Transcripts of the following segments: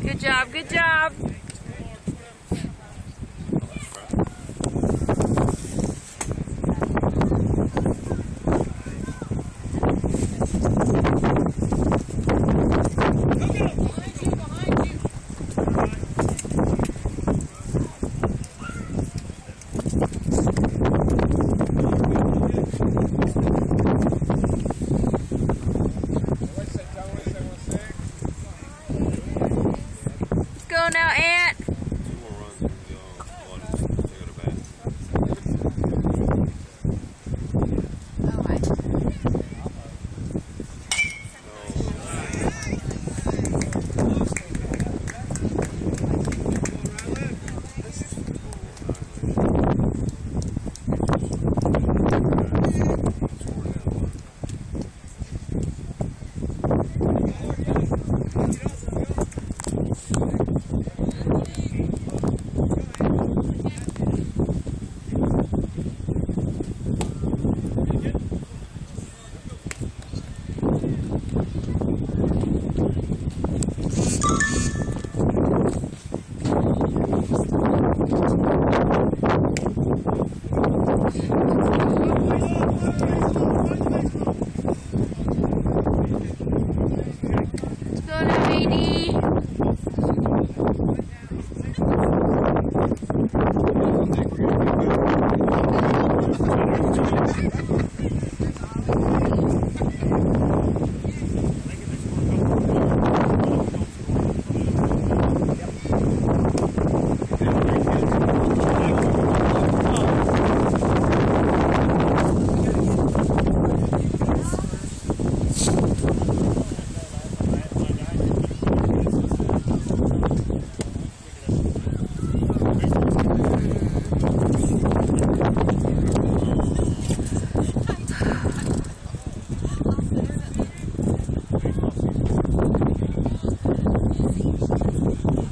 Good job, good job. Let's go now, baby.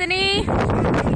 Anthony.